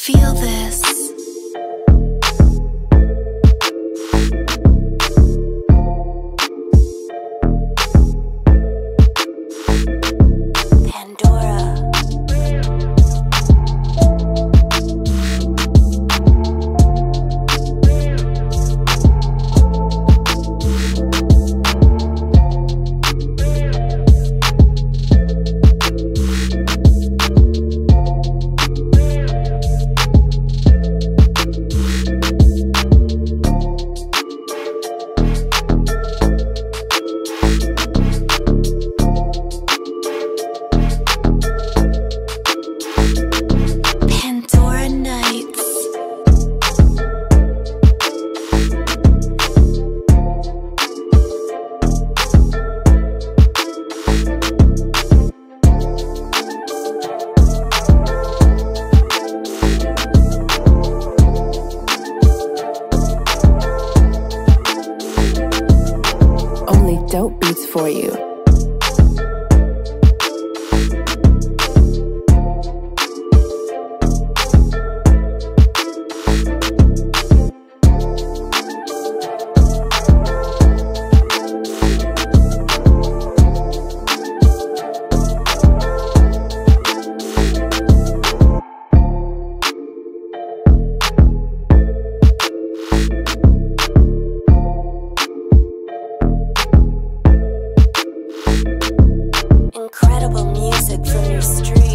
feel this. For you. lips on your street.